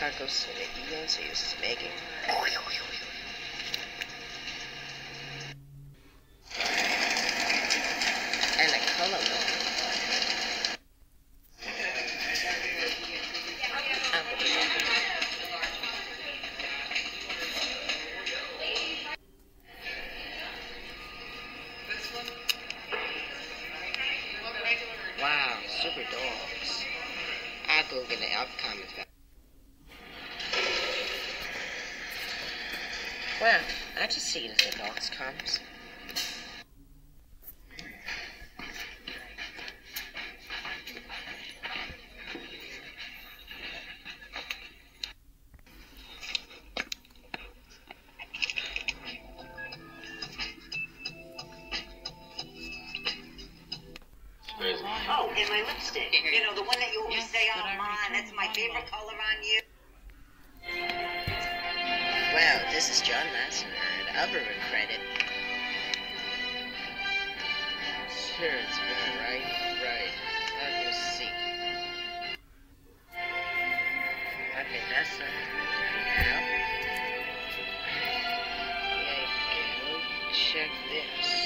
Taco City. Beyonce is making. And a color Wow, super dogs. I'll go get the out Well, I just see it as the dogs comes. Oh, and my lipstick. You know, the one that you always Yes, say, but oh, mine, that's my favorite color on you. This is John Lasseter at Upper Credit. Sure, it's been right, right. I'll go see. Okay, that's now. Okay, go check this.